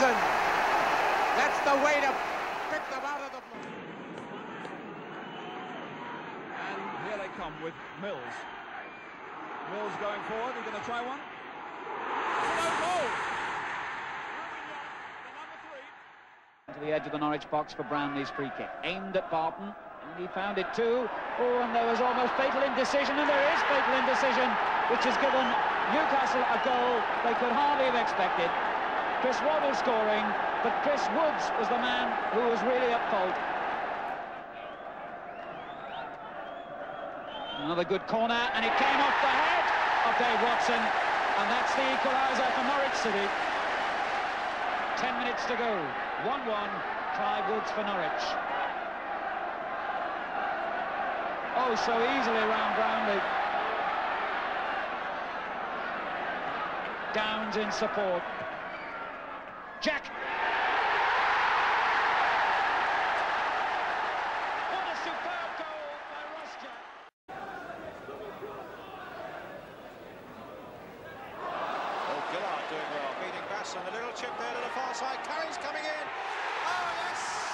the way to pick them out of the... And here they come with Mills. Mills going forward. He's going to try one. No goal. To the edge of the Norwich box for Brownlie's free kick. Aimed at Barton. And he found it too. Oh, and there was almost fatal indecision, and there is fatal indecision, which has given Newcastle a goal they could hardly have expected. Chris Waddle scoring, but Chris Woods was the man who was really at fault. Another good corner, and it came off the head of Dave Watson, and that's the equaliser for Norwich City. Ten minutes to go. 1-1, Clive Woods for Norwich. Oh, so easily round Brownlie. Downs in support. Jack. What a superb goal by Ross Jack. Oh, Gillard doing well, beating Bass on a little chip there to the far side. Curry's coming in. Oh, yes,